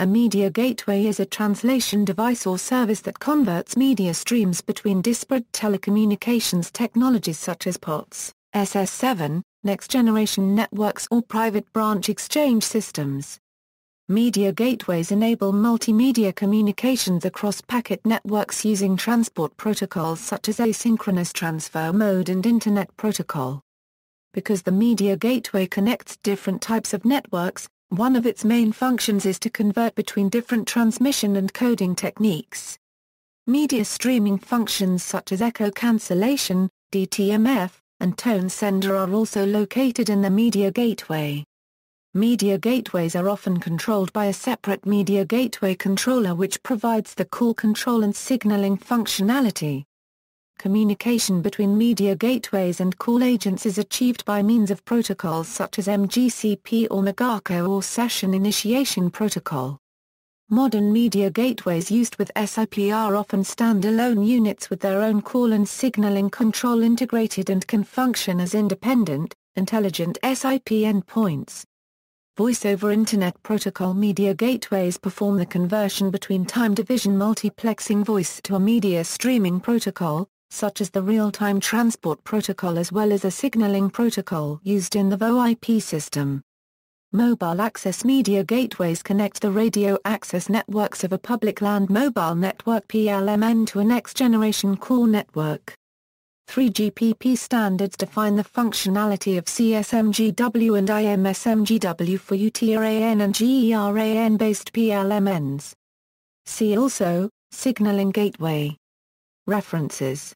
A media gateway is a translation device or service that converts media streams between disparate telecommunications technologies such as POTS, SS7, next-generation networks or private branch exchange systems. Media gateways enable multimedia communications across packet networks using transport protocols such as asynchronous transfer mode and Internet protocol. Because the media gateway connects different types of networks, one of its main functions is to convert between different transmission and coding techniques. Media streaming functions such as echo cancellation, DTMF, and tone sender are also located in the media gateway. Media gateways are often controlled by a separate media gateway controller which provides the call control and signaling functionality. Communication between media gateways and call agents is achieved by means of protocols such as MGCP or Megaco or Session Initiation Protocol. Modern media gateways used with SIP are often standalone units with their own call and signaling control integrated and can function as independent, intelligent SIP endpoints. Voice over Internet Protocol media gateways perform the conversion between time division multiplexing voice to a media streaming protocol, such as the real-time transport protocol as well as a signaling protocol used in the VoIP system. Mobile access media gateways connect the radio access networks of a public land mobile network PLMN to a next-generation core network. 3GPP standards define the functionality of CSMGW and IMSMGW for UTRAN and GERAN-based PLMNs. See also, Signaling Gateway. References